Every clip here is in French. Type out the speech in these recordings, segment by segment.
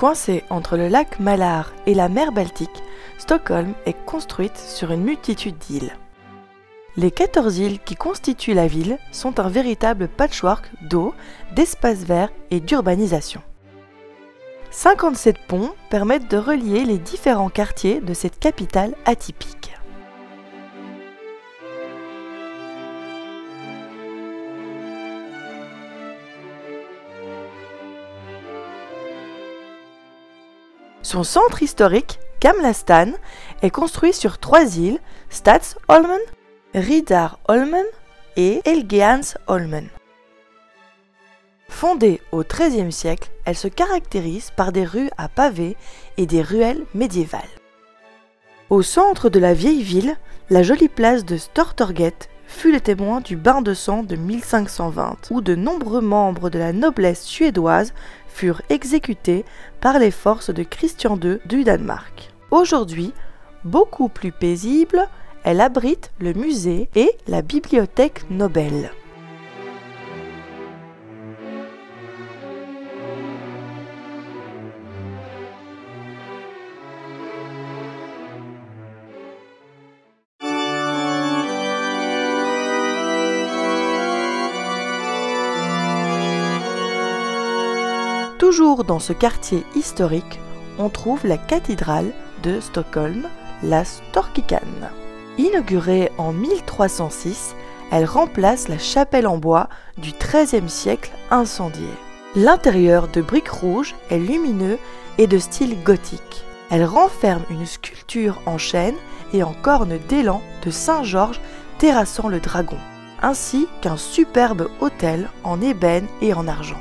Coincée entre le lac Malar et la mer Baltique, Stockholm est construite sur une multitude d'îles. Les 14 îles qui constituent la ville sont un véritable patchwork d'eau, d'espaces verts et d'urbanisation. 57 ponts permettent de relier les différents quartiers de cette capitale atypique. Son centre historique, Gamla Stan, est construit sur trois îles, Stadsholmen, Riddarholmen et Helgeandsholmen. Fondée au XIIIe siècle, elle se caractérise par des rues à pavés et des ruelles médiévales. Au centre de la vieille ville, la jolie place de Stortorget fut le témoin du bain de sang de 1520, où de nombreux membres de la noblesse suédoise furent exécutés par les forces de Christian II du Danemark. Aujourd'hui, beaucoup plus paisible, elle abrite le musée et la bibliothèque Nobel. Toujours dans ce quartier historique, on trouve la cathédrale de Stockholm, la Storkikan. Inaugurée en 1306, elle remplace la chapelle en bois du XIIIe siècle incendiée. L'intérieur de briques rouges est lumineux et de style gothique. Elle renferme une sculpture en chêne et en corne d'élan de Saint Georges terrassant le dragon, ainsi qu'un superbe autel en ébène et en argent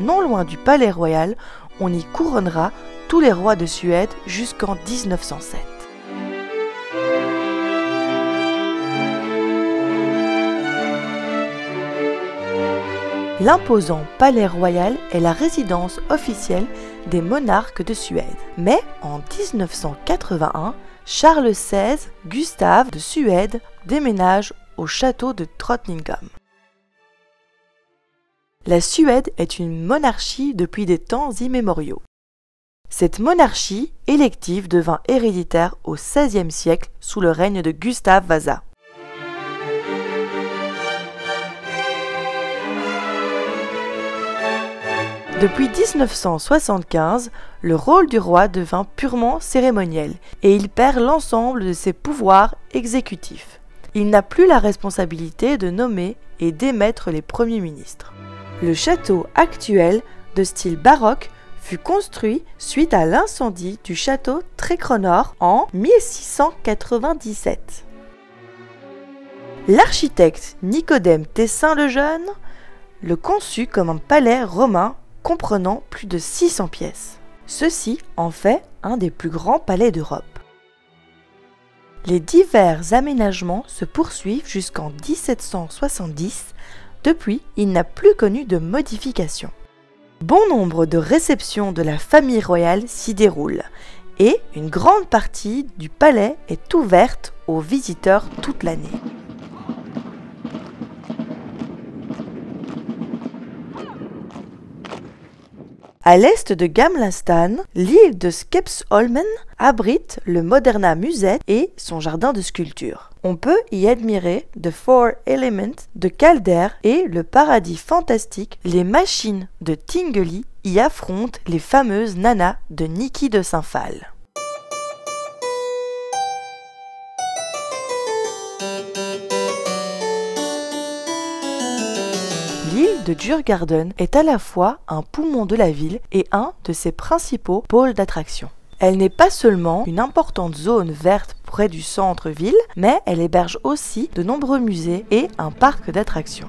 non loin du palais royal, on y couronnera tous les rois de Suède jusqu'en 1907. L'imposant palais royal est la résidence officielle des monarques de Suède. Mais en 1981, Charles XVI, Gustave de Suède, déménage au château de Trottingham. La Suède est une monarchie depuis des temps immémoriaux. Cette monarchie élective devint héréditaire au XVIe siècle sous le règne de Gustave Vasa. Depuis 1975, le rôle du roi devint purement cérémoniel et il perd l'ensemble de ses pouvoirs exécutifs. Il n'a plus la responsabilité de nommer et d'émettre les premiers ministres. Le château actuel, de style baroque, fut construit suite à l'incendie du château Trécronor en 1697. L'architecte Nicodème Tessin le Jeune le conçut comme un palais romain comprenant plus de 600 pièces. Ceci en fait un des plus grands palais d'Europe. Les divers aménagements se poursuivent jusqu'en 1770 depuis, il n'a plus connu de modifications. Bon nombre de réceptions de la famille royale s'y déroulent et une grande partie du palais est ouverte aux visiteurs toute l'année. À l'est de Gamlastan, l'île de Skepsholmen abrite le Moderna Musée et son jardin de sculptures. On peut y admirer The Four Elements de Calder et le paradis fantastique Les Machines de Tinguely y affrontent les fameuses nanas de Niki de Saint-Phal. L'île de Djurgarden est à la fois un poumon de la ville et un de ses principaux pôles d'attraction. Elle n'est pas seulement une importante zone verte près du centre-ville, mais elle héberge aussi de nombreux musées et un parc d'attractions.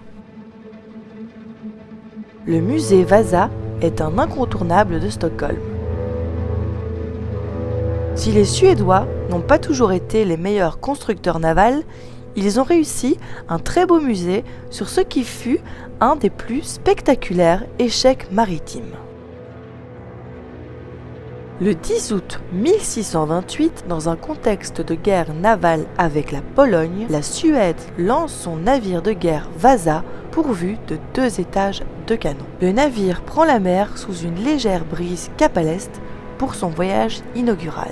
Le musée Vasa est un incontournable de Stockholm. Si les Suédois n'ont pas toujours été les meilleurs constructeurs navals, ils ont réussi un très beau musée sur ce qui fut un des plus spectaculaires échecs maritimes. Le 10 août 1628, dans un contexte de guerre navale avec la Pologne, la Suède lance son navire de guerre Vasa pourvu de deux étages de canons. Le navire prend la mer sous une légère brise cap à l'est pour son voyage inaugural.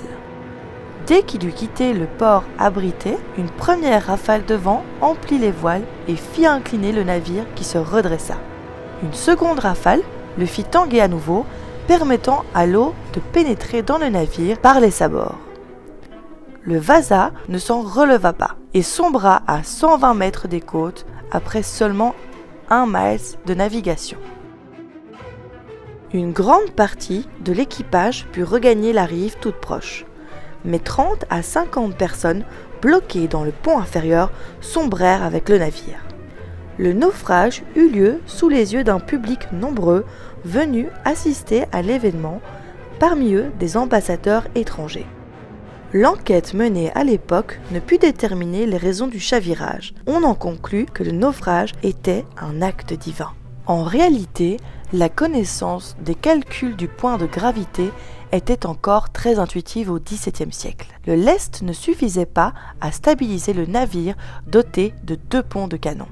Dès qu'il eut quitté le port abrité, une première rafale de vent emplit les voiles et fit incliner le navire qui se redressa. Une seconde rafale le fit tanguer à nouveau, permettant à l'eau de pénétrer dans le navire par les sabords. Le Vasa ne s'en releva pas et sombra à 120 mètres des côtes après seulement un mile de navigation. Une grande partie de l'équipage put regagner la rive toute proche mais 30 à 50 personnes bloquées dans le pont inférieur sombrèrent avec le navire. Le naufrage eut lieu sous les yeux d'un public nombreux venus assister à l'événement, parmi eux des ambassadeurs étrangers. L'enquête menée à l'époque ne put déterminer les raisons du chavirage. On en conclut que le naufrage était un acte divin. En réalité, la connaissance des calculs du point de gravité était encore très intuitive au XVIIe siècle. Le lest ne suffisait pas à stabiliser le navire doté de deux ponts de canon.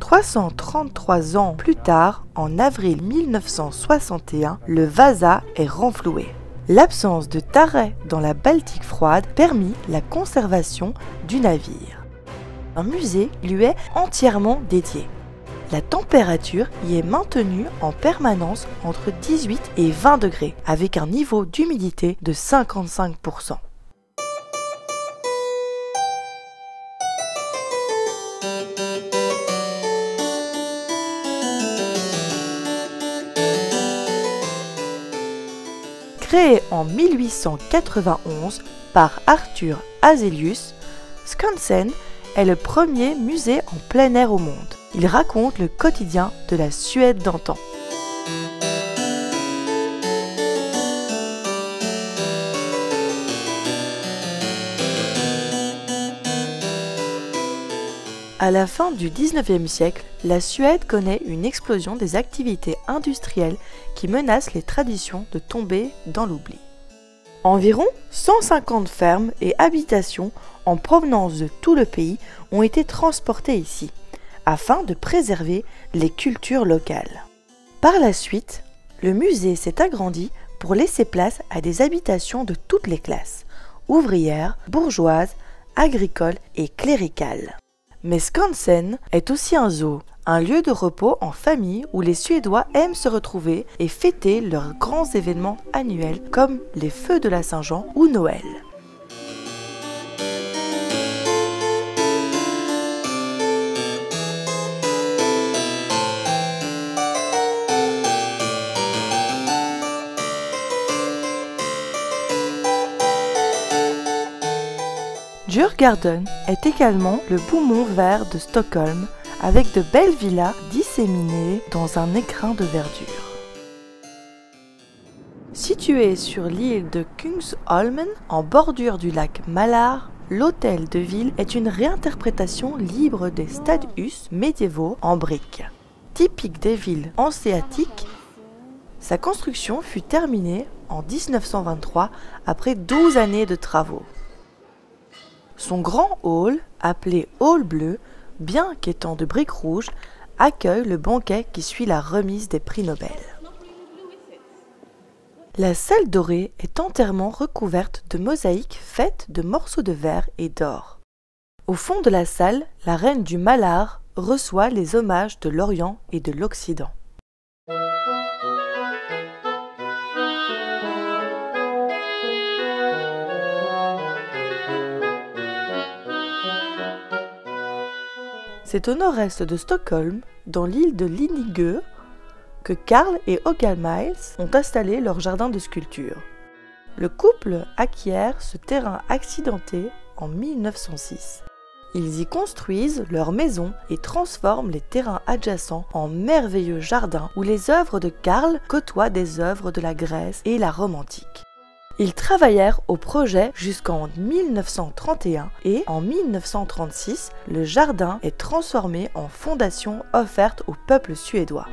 333 ans plus tard, en avril 1961, le Vasa est renfloué. L'absence de tarets dans la Baltique froide permit la conservation du navire. Un musée lui est entièrement dédié. La température y est maintenue en permanence entre 18 et 20 degrés, avec un niveau d'humidité de 55%. Créé en 1891 par Arthur Azelius, Skansen est le premier musée en plein air au monde. Il raconte le quotidien de la Suède d'antan. À la fin du 19e siècle, la Suède connaît une explosion des activités industrielles qui menacent les traditions de tomber dans l'oubli. Environ 150 fermes et habitations en provenance de tout le pays ont été transportées ici afin de préserver les cultures locales. Par la suite, le musée s'est agrandi pour laisser place à des habitations de toutes les classes, ouvrières, bourgeoises, agricoles et cléricales. Mais Skansen est aussi un zoo, un lieu de repos en famille où les Suédois aiment se retrouver et fêter leurs grands événements annuels comme les feux de la Saint-Jean ou Noël. Djurgarden est également le poumon vert de Stockholm avec de belles villas disséminées dans un écrin de verdure. Situé sur l'île de Kungsholmen, en bordure du lac Malar, l'hôtel de ville est une réinterprétation libre des stadhus médiévaux en briques. Typique des villes hanséatiques, sa construction fut terminée en 1923 après 12 années de travaux. Son grand hall, appelé hall bleu, bien qu'étant de briques rouges, accueille le banquet qui suit la remise des prix Nobel. La salle dorée est entièrement recouverte de mosaïques faites de morceaux de verre et d'or. Au fond de la salle, la reine du Malar reçoit les hommages de l'Orient et de l'Occident. C'est au nord-est de Stockholm, dans l'île de Lidingö, que Karl et Ogal Miles ont installé leur jardin de sculpture. Le couple acquiert ce terrain accidenté en 1906. Ils y construisent leur maison et transforment les terrains adjacents en merveilleux jardins où les œuvres de Karl côtoient des œuvres de la Grèce et la romantique. Ils travaillèrent au projet jusqu'en 1931 et en 1936, le jardin est transformé en fondation offerte au peuple suédois.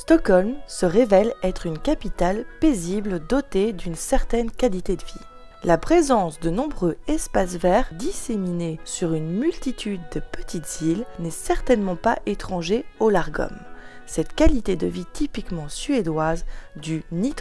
Stockholm se révèle être une capitale paisible dotée d'une certaine qualité de vie. La présence de nombreux espaces verts disséminés sur une multitude de petites îles n'est certainement pas étranger au Largum. Cette qualité de vie typiquement suédoise du ni